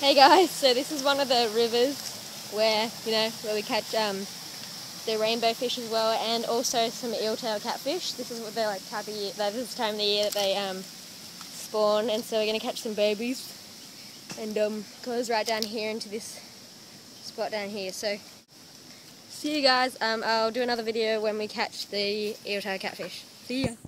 Hey guys, so this is one of the rivers where, you know, where we catch um, the rainbow fish as well and also some eel tail catfish. This is what they're like type of year, this is the time of the year that they um, spawn and so we're going to catch some babies and um, goes right down here into this spot down here. So see you guys, um, I'll do another video when we catch the eel tail catfish. See ya!